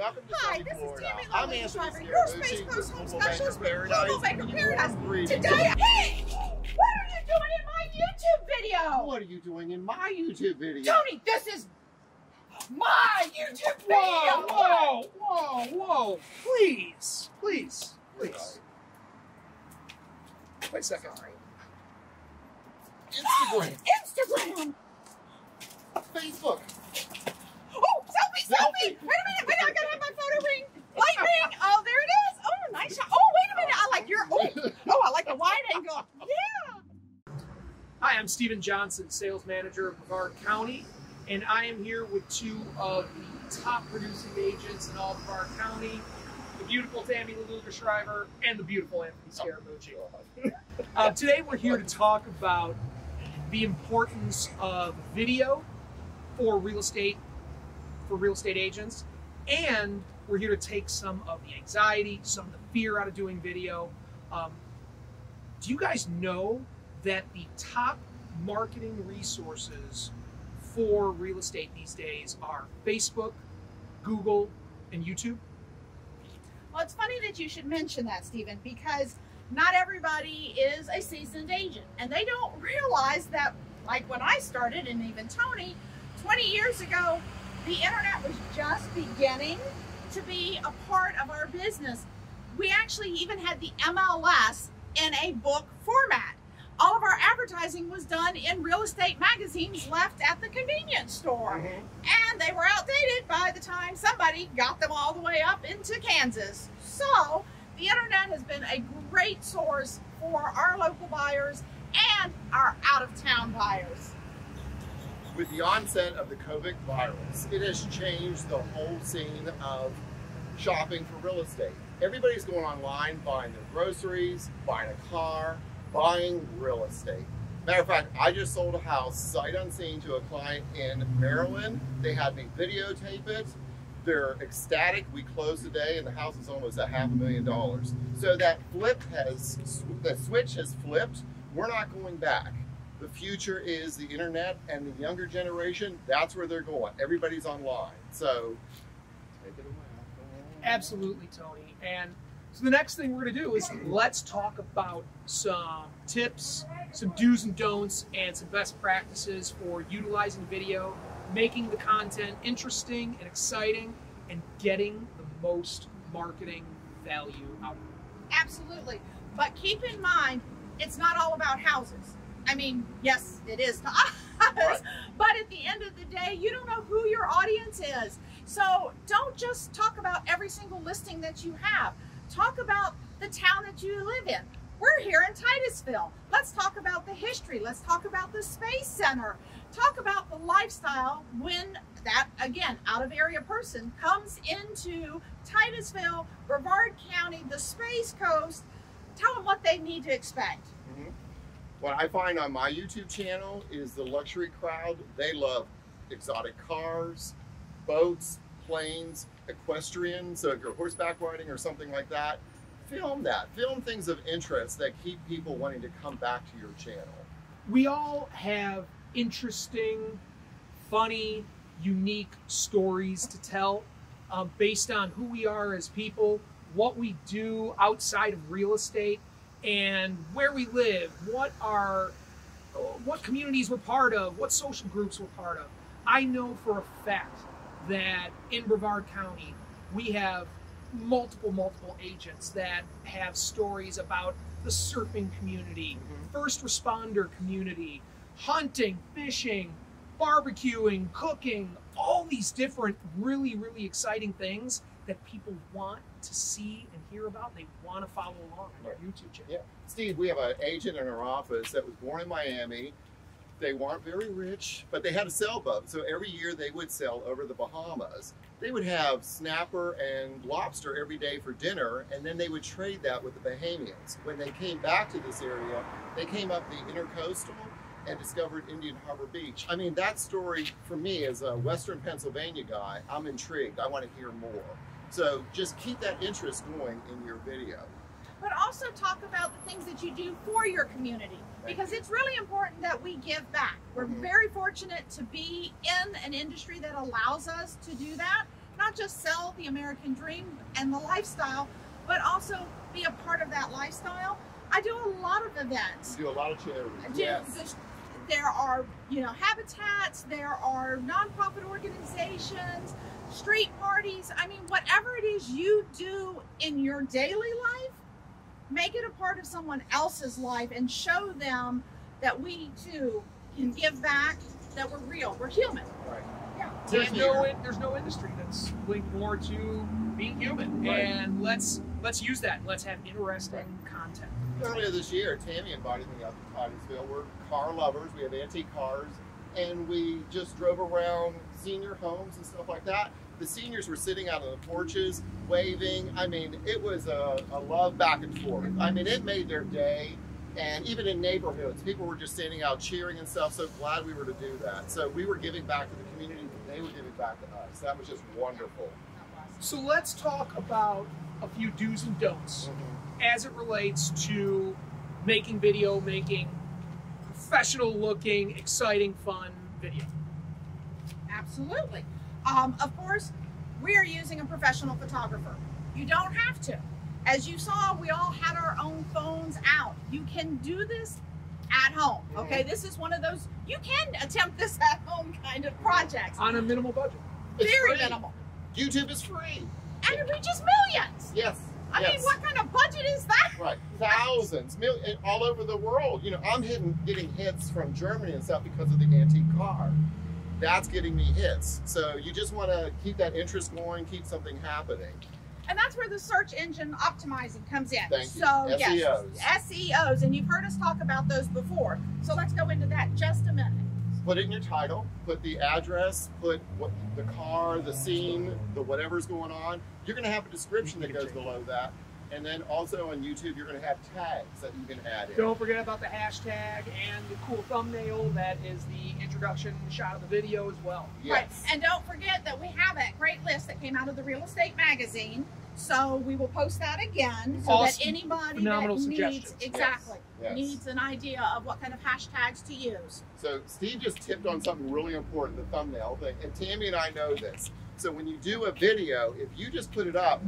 Welcome to Hi, this is Florida. Tami I'm Lovelace Anthony Driver, your Space Coast Home Specialist with. Coldwell Banker Paradise. Today, hey, what are you doing in my YouTube video? What are you doing in my YouTube video? Tony, this is my YouTube video. Whoa, whoa, whoa, whoa. Please, please, please. Wait a second. Instagram, Instagram. Facebook. Oh, selfie, selfie. Selfie. Wait a minute, wait, I gotta have my photo ring. Light ring. Oh, there it is. Oh, nice shot. Oh, wait a minute. I like your. Oh, oh, I like the wide angle. Yeah. Hi, I'm Steven Johnson, sales manager of Brevard County, and I am here with two of the top producing agents in all of Brevard County, the beautiful Tami Leliuga Shriver and the beautiful Anthony Scaramouche. Uh, today we're here to talk about the importance of video for real estate, for real estate agents, and we're here to take some of the anxiety, some of the fear out of doing video. Um, do you guys know that the top marketing resources for real estate these days are Facebook, Google, and YouTube? Well, it's funny that you should mention that, Steven, because not everybody is a seasoned agent. And they don't realize that, like when I started, and even Tony, 20 years ago, the internet was just beginning to be a part of our business. We actually even had the MLS in a book format. All of our advertising was done in real estate magazines left at the convenience store mm-hmm. and they were outdated by the time somebody got them all the way up into Kansas. So the internet has been a great source for our local buyers and our out of town buyers. With the onset of the COVID virus, it has changed the whole scene of shopping for real estate. Everybody's going online, buying their groceries, buying a car, buying real estate. Matter of fact, I just sold a house sight unseen to a client in Maryland. They had me videotape it. They're ecstatic. We closed today and the house is almost a half a million dollars. So that flip has, the switch has flipped. We're not going back. The future is the internet and the younger generation, that's where they're going. Everybody's online. So take it away. Absolutely, Tony. And so the next thing we're going to do is let's talk about some tips, some do's and don'ts, and some best practices for utilizing video, making the content interesting and exciting, and getting the most marketing value out of it. Absolutely. But keep in mind, it's not all about houses. I mean, yes, it is to us, Right. but at the end of the day, you don't know who your audience is. So don't just talk about every single listing that you have. Talk about the town that you live in. We're here in Titusville. Let's talk about the history. Let's talk about the Space Center. Talk about the lifestyle when that, again, out of area person comes into Titusville, Brevard County, the Space Coast. Tell them what they need to expect. Mhm. What I find on my YouTube channel is the luxury crowd. They love exotic cars, boats, planes, equestrian. So if you're horseback riding or something like that, film that. Film things of interest that keep people wanting to come back to your channel. we all have interesting, funny, unique stories to tell um, based on who we are as people, what we do outside of real estate, and where we live, what our what communities we're part of, what social groups we're part of. I know for a fact that in Brevard County, we have multiple, multiple agents that have stories about the surfing community, mm-hmm. first responder community, hunting, fishing, barbecuing, cooking, all these different really, really exciting things that people want to see and hear about. They want to follow along on our YouTube channel. Yeah. Steve, we have an agent in our office that was born in Miami. They weren't very rich, but they had a sailboat. So every year they would sail over the Bahamas. They would have snapper and lobster every day for dinner, and then they would trade that with the Bahamians. When they came back to this area, they came up the intercoastal and discovered Indian Harbor Beach. I mean, that story for me as a Western Pennsylvania guy, I'm intrigued. I want to hear more. So just keep that interest going in your video. but also talk about the things that you do for your community because it's really important that we give back. We're Mhm. very fortunate to be in an industry that allows us to do that. not just sell the American dream and the lifestyle, but also be a part of that lifestyle. I do a lot of events. You Do a lot of charities. Yes. there's- There are, you know, habitats, there are nonprofit organizations, street parties. I mean, whatever it is you do in your daily life, make it a part of someone else's life and show them that we too can give back, that we're real, we're human. Right. Yeah. There's Tami, no there's no industry that's linked more to being human, Right. and let's let's use that. Let's have interesting content. Earlier this year, Tami invited me up to Titusville. We're car lovers. We have antique cars, and we just drove around senior homes and stuff like that. The seniors were sitting out on the porches, waving. I mean, it was a, a love back and forth. I mean, it made their day. And even in neighborhoods, people were just standing out cheering and stuff. So glad we were to do that. So we were giving back to the community. And they were giving back to us. That was just wonderful. So let's talk about a few do's and don'ts mm-hmm. as it relates to making video, making professional looking, exciting, fun video. Absolutely. Um, of course, we are using a professional photographer. You don't have to. As you saw, we all had our own phones out. You can do this at home. Okay, this is one of those you can attempt this at home kind of projects. On a minimal budget. It's Very free. minimal, YouTube is free. and it reaches millions. Yes. I yes. mean, what kind of budget is that? Right, thousands, million, eh, all over the world. You know, I'm hitting, getting hits from Germany and stuff because of the antique car. That's getting me hits. So you just want to keep that interest going, keep something happening. And that's where the search engine optimizing comes in. Thank you. so yes, SEOs. SEOs, and you've heard us talk about those before. So let's go into that just a minute. Put it in your title. Put the address. Put what the car, the scene, the whatever's going on. You're going to have a description that goes below that. And then also on YouTube, you're going to have tags that you can add in. Don't forget about the hashtag and the cool thumbnail that is the introduction shot of the video as well. Yes. Right. And don't forget that we have that great list that came out of the real estate magazine. So we will post that again so Awesome. that anybody Phenomenal that needs exactly Yes. needs an idea of what kind of hashtags to use. So Steve just tipped on something really important, the thumbnail thing, and Tami and I know this. So when you do a video, if you just put it up,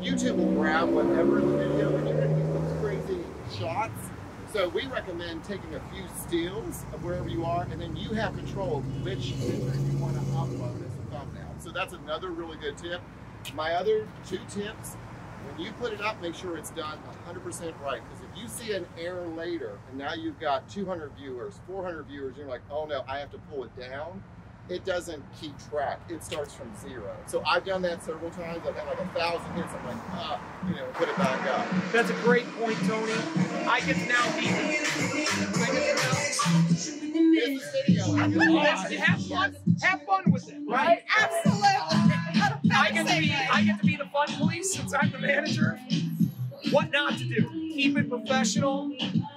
YouTube will grab whatever in the video and you're gonna get these crazy shots. So we recommend taking a few stills of wherever you are, and then you have control of which picture you want to upload as a thumbnail. So that's another really good tip. My other two tips, when you put it up, make sure it's done 100% right. Because if you see an error later, and now you've got 200 viewers, 400 viewers, you're like, oh no, I have to pull it down. It doesn't keep track. It starts from zero. So I've done that several times. I've had like a thousand hits. I'm like, ah, you know, put it back up. That's a great point, Tony. I can now be. I get to This video, I feel now. like- have fun. Have fun with it, right? Absolutely. I get to be I get to be the fun police since I'm the manager. What not to do? Keep it professional.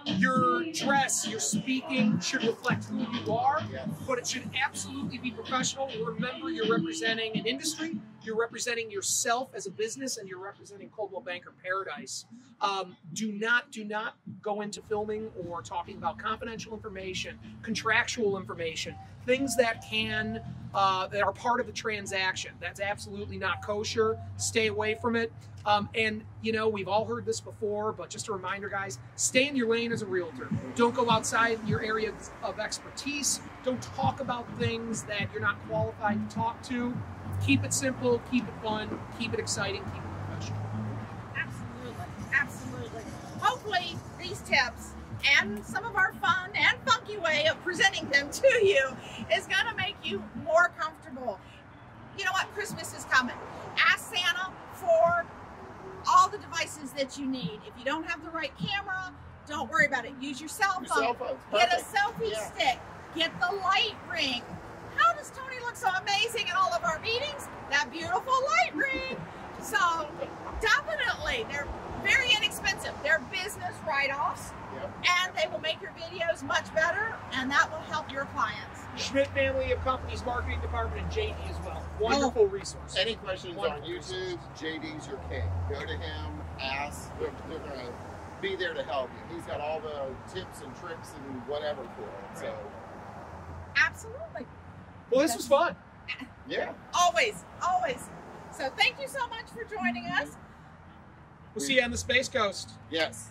Your dress, your speaking should reflect who you are, but it should absolutely be professional. Remember, you're representing an industry, you're representing yourself as a business, and you're representing Coldwell Banker Paradise. Um, do not, do not go into filming or talking about confidential information, contractual information, things that can uh, that are part of the transaction. That's absolutely not kosher. Stay away from it. Um, and you know, we've all heard this before, but just a reminder, guys: stay in your lane as a realtor. Don't go outside your area of expertise. Don't talk about things that you're not qualified to talk to. Keep it simple. Keep it fun. Keep it exciting. Keep it professional. Absolutely. Absolutely. Hopefully, these tips and some of our fun and funky way of presenting them to you is going to make you more comfortable. You know what? Christmas is coming. Ask Santa for all the devices that you need. If you don't have the right camera, don't worry about it. Use your cell Your phone. cell Get a selfie Yeah. stick. Get the light ring. How does Tony look so amazing in all of our meetings? That beautiful light ring. So definitely, they're very inexpensive. They're business write-offs, Yep. and they will make your videos much better, and that will help your clients. Schmidt family of companies marketing department and JD as well. Wonderful resource. Any questions on Wonderful. YouTube, JD's your king. Go to him, ask. They're, they're going to be there to help you. He's got all the tips and tricks and whatever for it. So, Absolutely. Well, this was fun. yeah. Always, always. So thank you so much for joining us. We'll see you on the Space Coast. Yes.